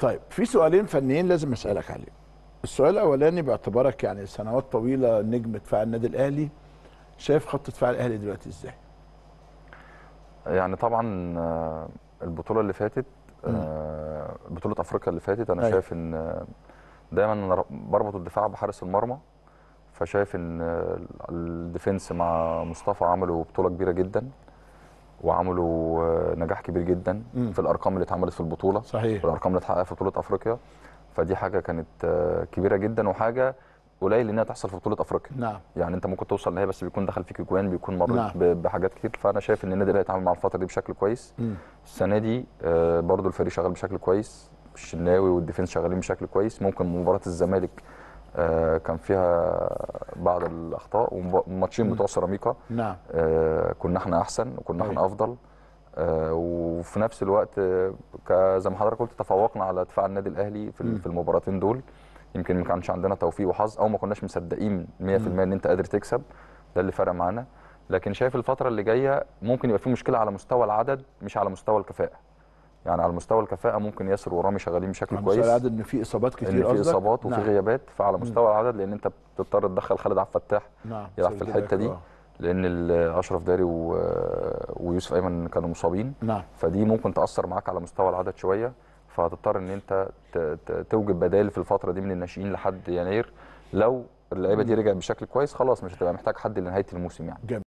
طيب في سؤالين فنيين لازم أسألك عليهم. السؤال الأولاني باعتبارك يعني سنوات طويلة نجم دفاع النادي الأهلي. شايف خط دفاع الأهلي دلوقتي إزاي؟ يعني طبعا آه، البطولة اللي فاتت آه، بطولة أفريقيا اللي فاتت أنا أيوة. شايف إن آه، دايما أنا بربط الدفاع بحارس المرمى. فشايف إن الديفنس مع مصطفى عملوا بطولة كبيرة جدا. وعملوا آه، نجاح كبير جدا مم. في الأرقام اللي اتعملت في البطولة. صحيح. والأرقام اللي اتحققت في بطولة أفريقيا. فدي حاجة كانت آه، كبيرة جدا وحاجة قليل إنها تحصل في بطولة أفريقيا. نعم. يعني أنت ممكن توصل نهائي بس بيكون دخل فيك اجوان بيكون مريت نعم. بحاجات كتير. فأنا شايف إن النادي الأهلي اتعامل مع الفترة دي بشكل كويس. مم. السنة دي آه، برضو الفريق شغال بشكل كويس. الشناوي والديفنس شغالين بشكل كويس. ممكن مباراة الزمالك كان فيها بعض الأخطاء والماتشين بتوع سيراميكا. نعم. آه، كنا إحنا أحسن وكنا إحنا أيوة. أفضل. آه، وفي نفس الوقت آه، زي ما حضرتك قلت تفوقنا على دفاع النادي الأهلي في المباراتين دول. يمكن ما كانش عندنا توفيق وحظ أو ما كناش مصدقين 100% إن أنت قادر تكسب. ده اللي فرق معانا. لكن شايف الفترة اللي جاية ممكن يبقى في مشكلة على مستوى العدد مش على مستوى الكفاءة. يعني على مستوى الكفاءة ممكن ياسر ورامي شغالين بشكل على كويس. العدد إن في إصابات كتير إن في قصدك؟ إصابات وفي نعم. غيابات فعلى مستوى العدد لأن أنت بتضطر تدخل خالد عبد الفتاح نعم يلعب في الحتة دي آه. لأن أشرف داري و... ويوسف أيمن كانوا مصابين. نعم. فدي ممكن تأثر معاك على مستوى العدد شوية فهتضطر إن أنت ت... ت... توجد بدائل في الفترة دي من الناشئين لحد يناير. لو اللعيبة دي رجعت بشكل كويس خلاص مش هتبقى محتاج حد لنهاية الموسم يعني.